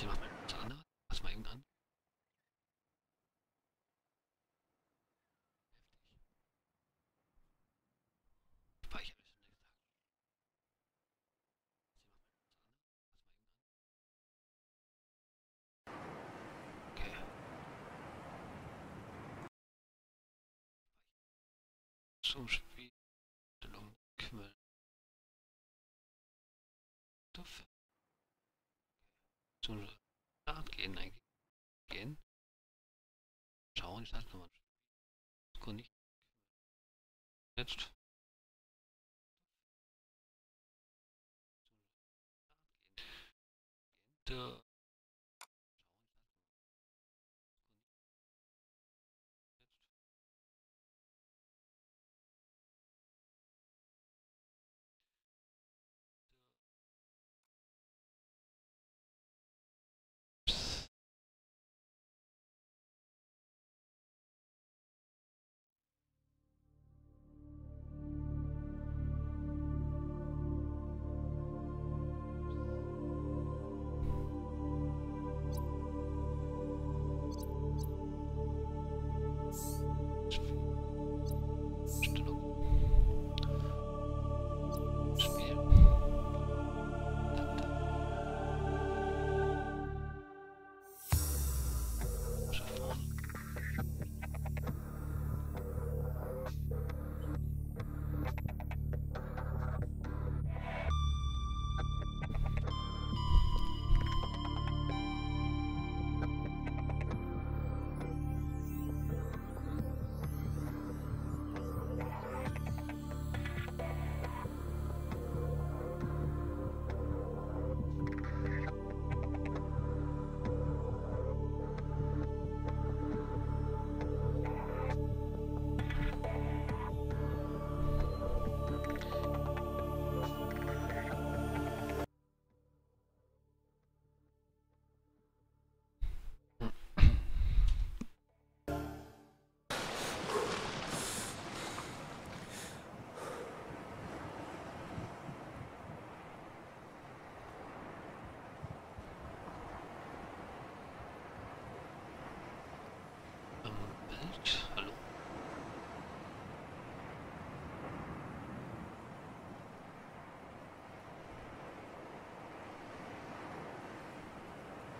Jetzt machen wir was anderes. Lass mal irgendein. Speicher ist im nächsten Tag. Okay. Zum Spiel. Ich sag nochmal. Kundig. Jetzt. Der Moment, hallo.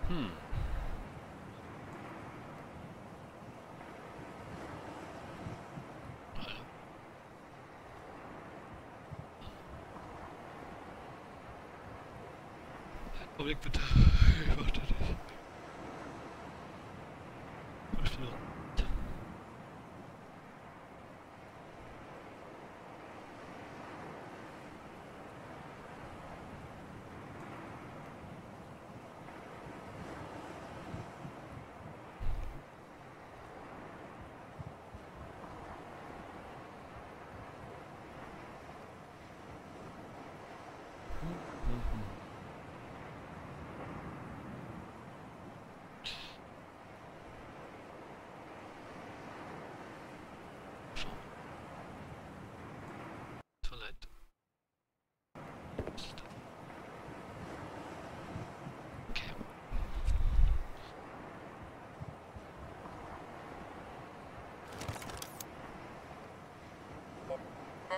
Hm. Hallo. Augenblick bitte.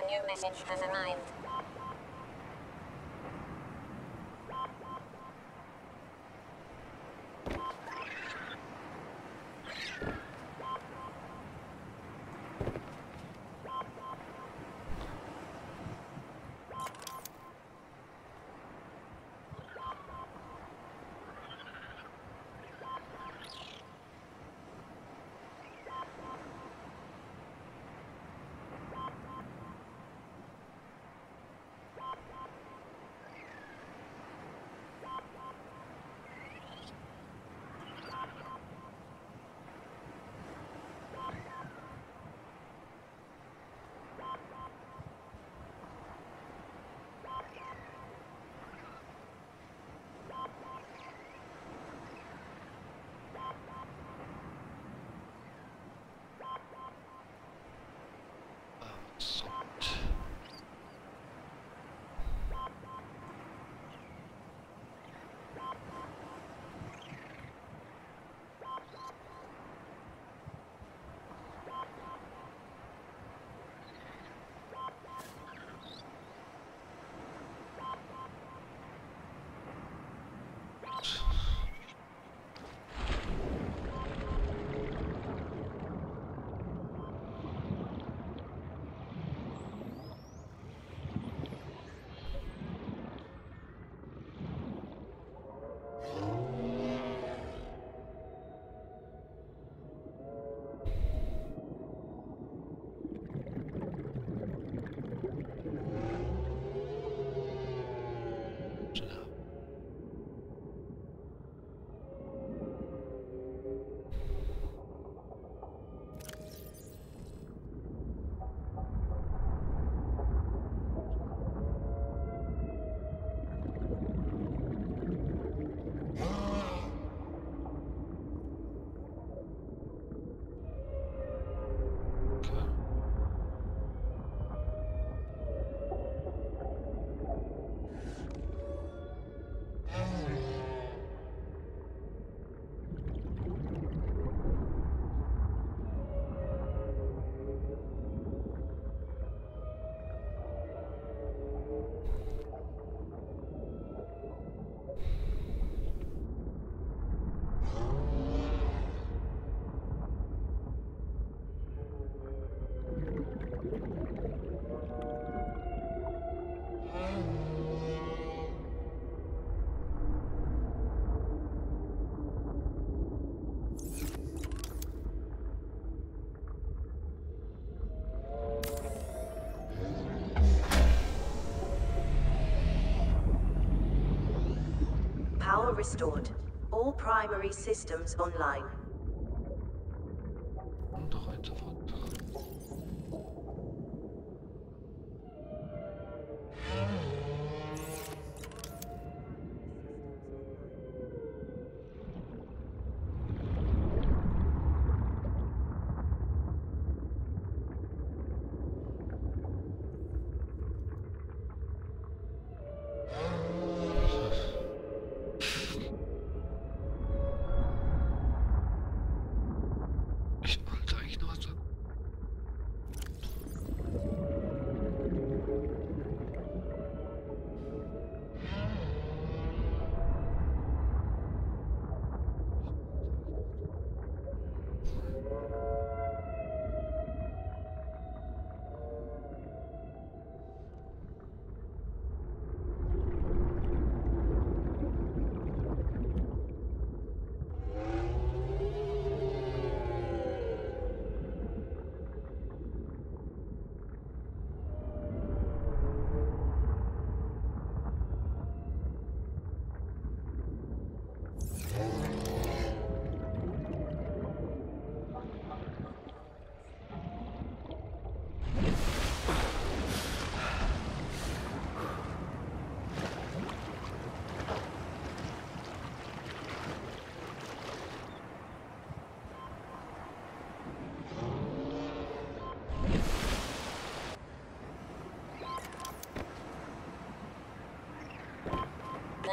New message has arrived. Restored. All primary systems online. Und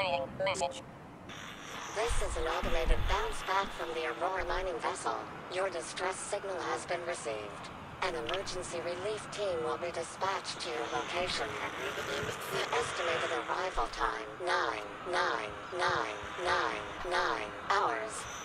Message. This is an automated bounce back from the Aurora mining vessel. Your distress signal has been received. An emergency relief team will be dispatched to your location. The estimated arrival time, nine, nine, nine, nine, nine hours.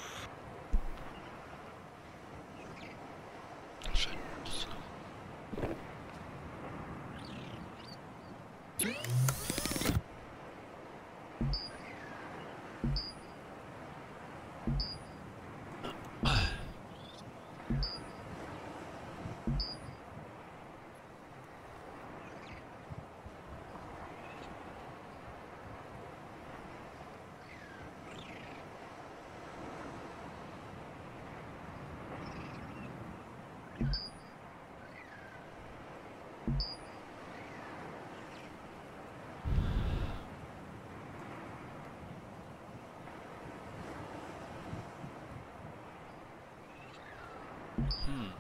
Hm.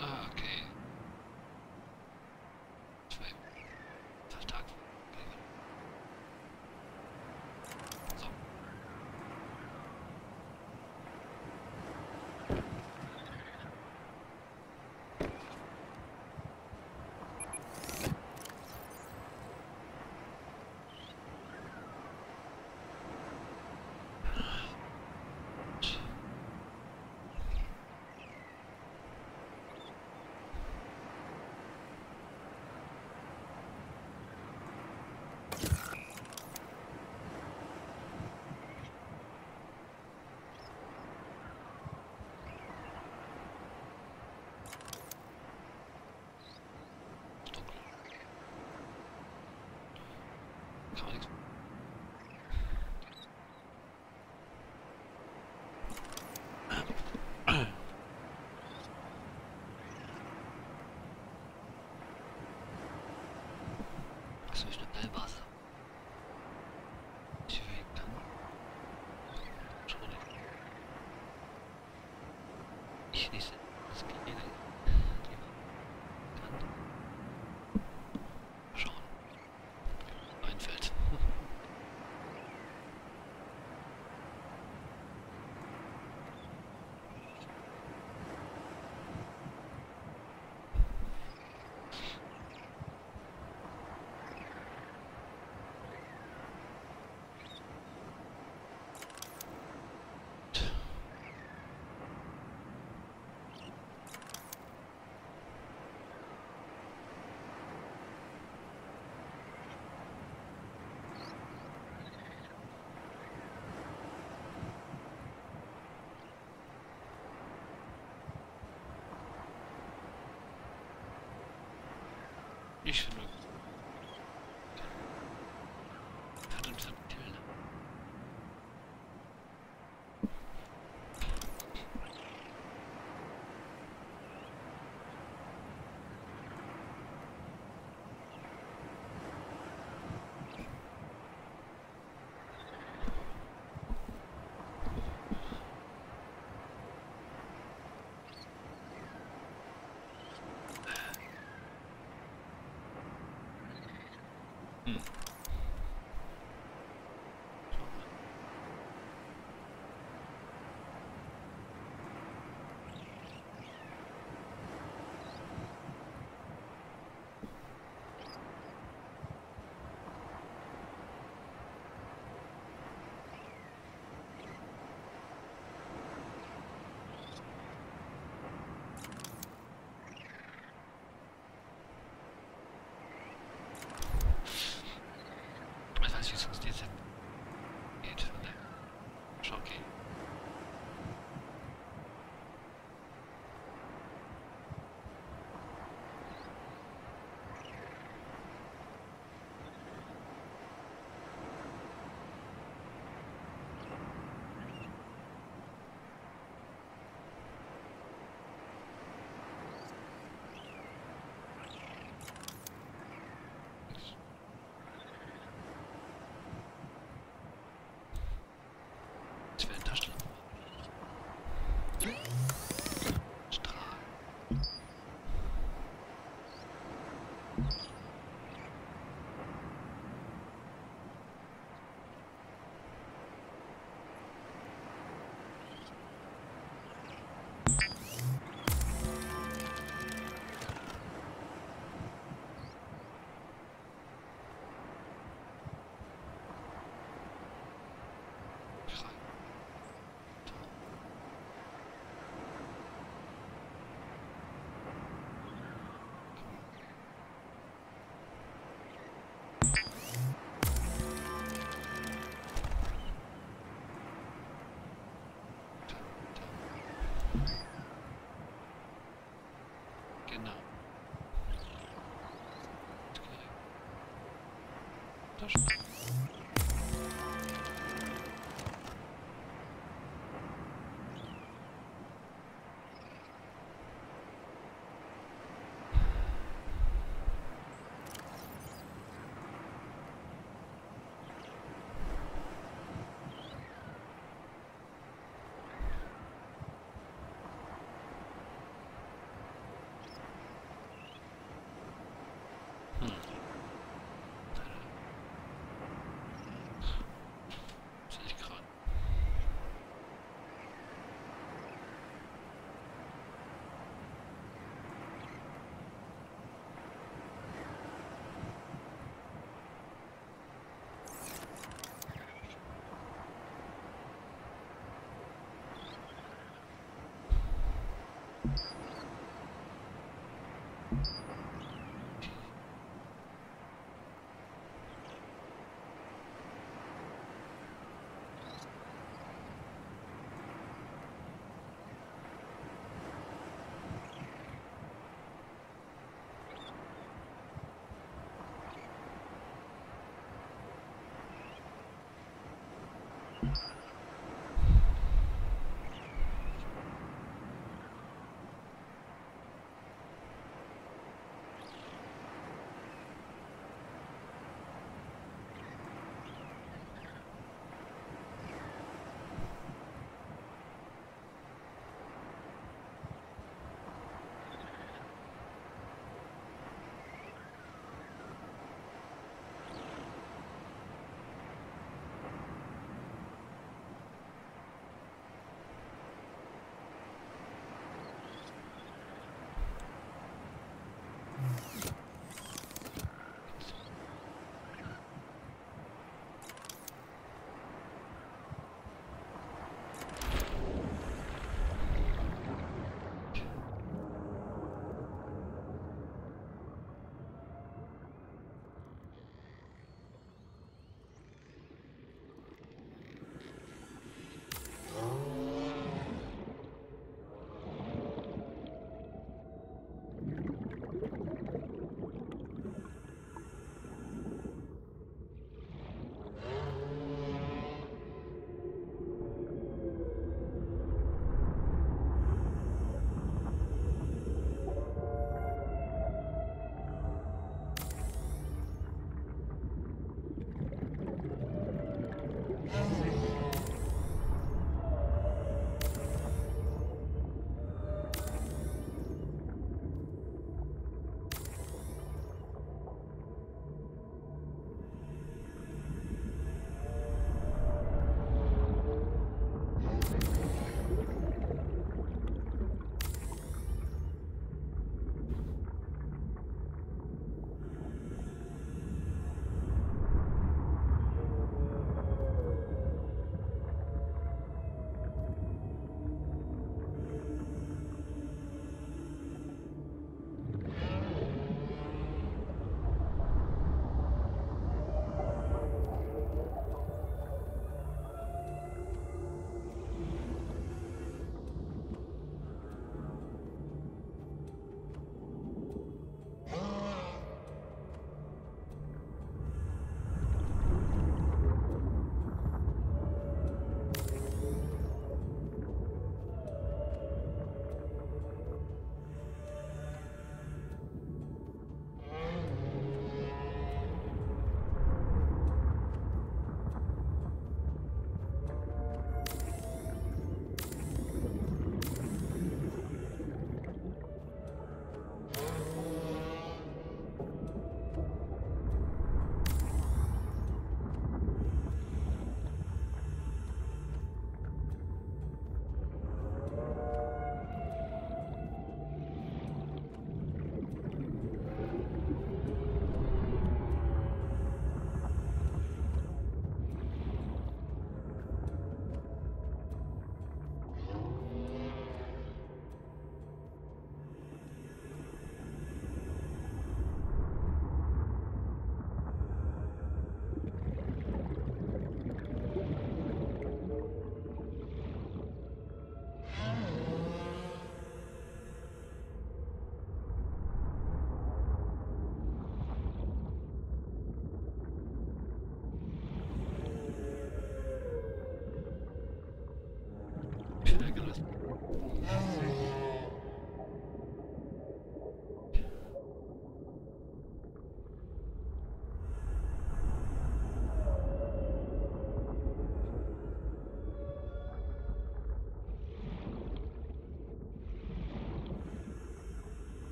Ah, okay. Man nichts. Was noch dein Wasser? Ich will. Schon nicht. Ich schließe You should Das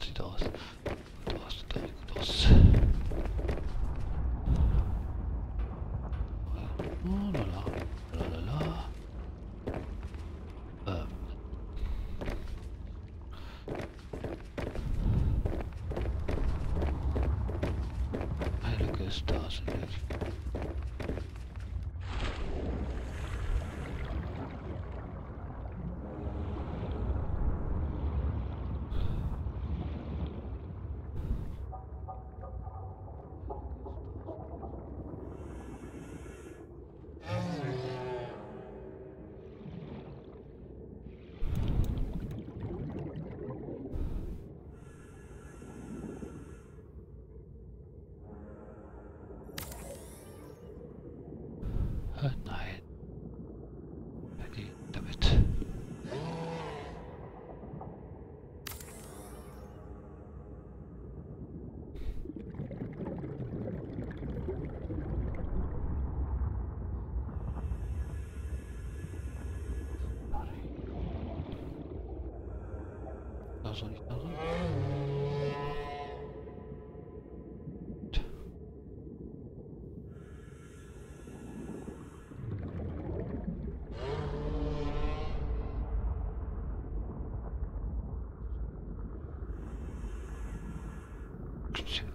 $40. But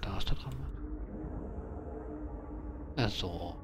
Da ist der dran. Also,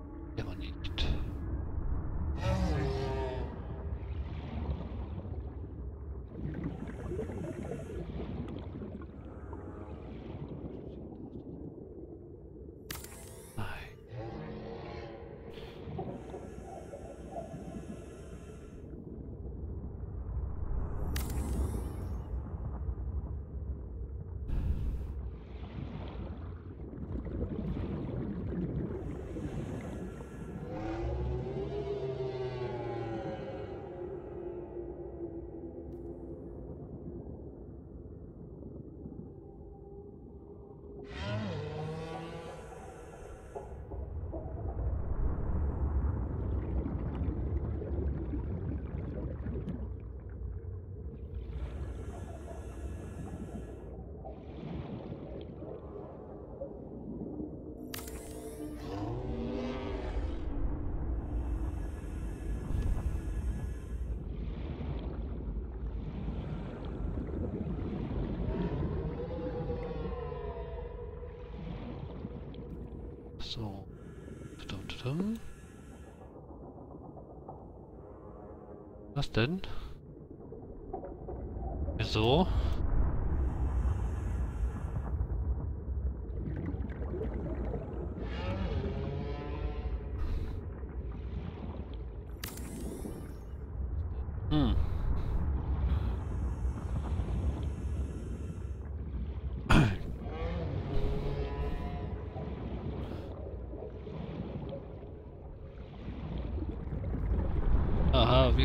So. Was denn? Wieso?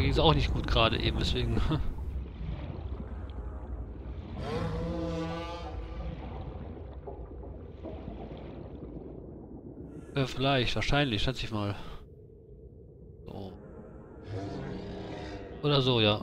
Ging es auch nicht gut gerade eben, deswegen. äh, vielleicht, wahrscheinlich, schätze ich mal. So. Oder so, ja.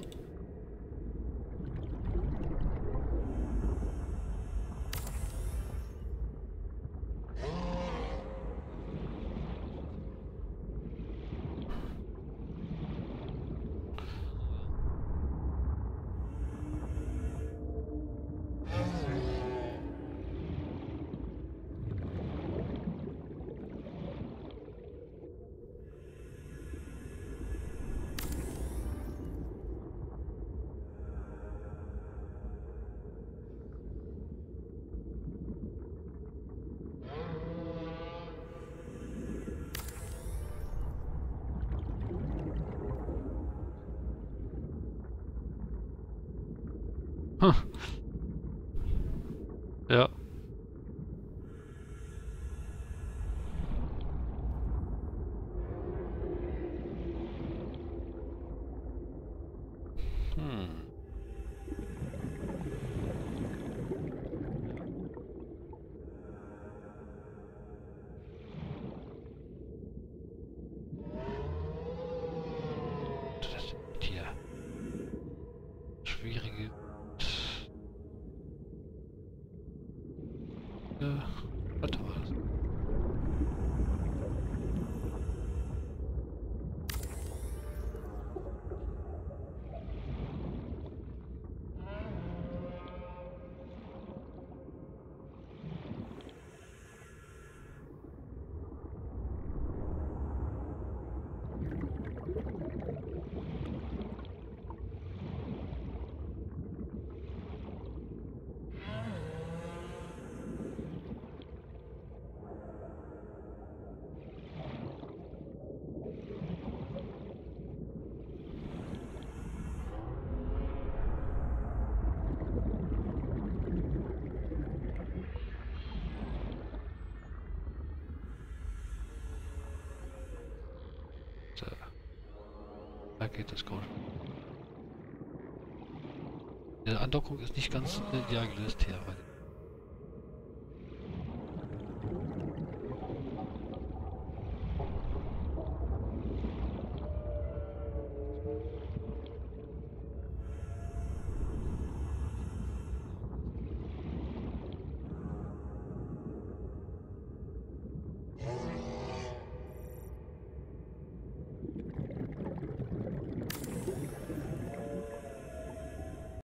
Geht das gut. Die Andockung ist nicht ganz ideal gelöst hier.